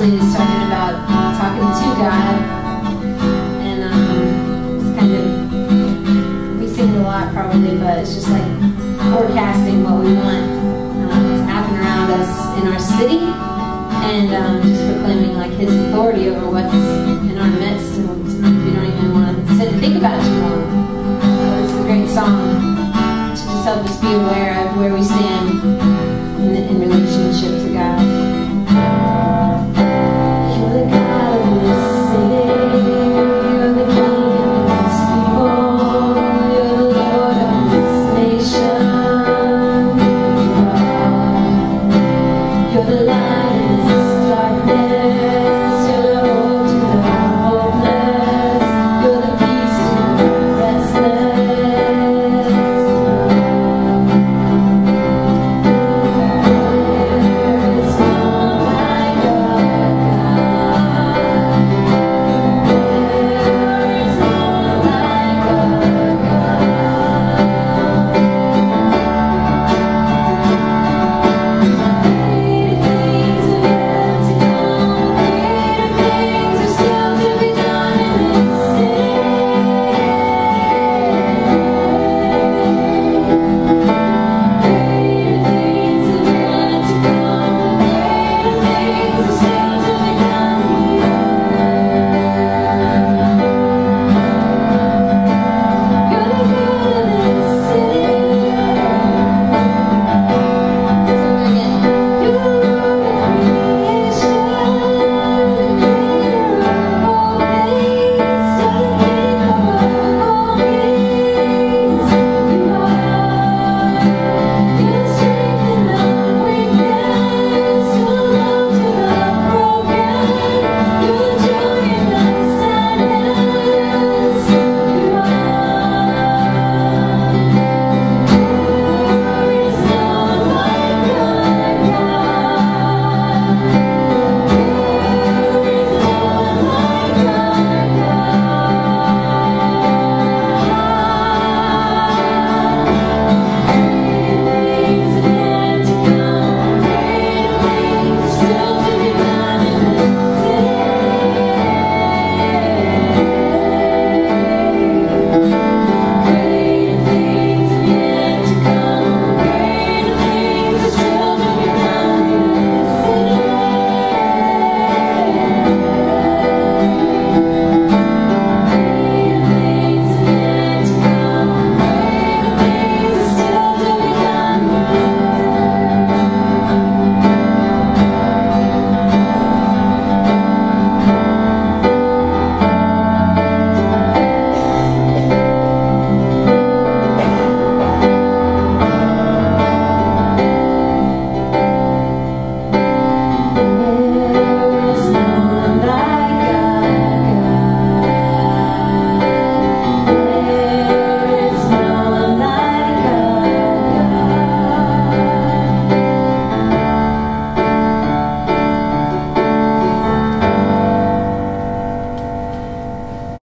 mostly is talking about talking to God, and um, it's kind of we sing it a lot probably, but it's just like forecasting what we want um, to happen around us in our city, and um, just proclaiming like His authority over what's in our midst, and we don't even want to sit and think about it too. So it's a great song to just help us be aware of where we stand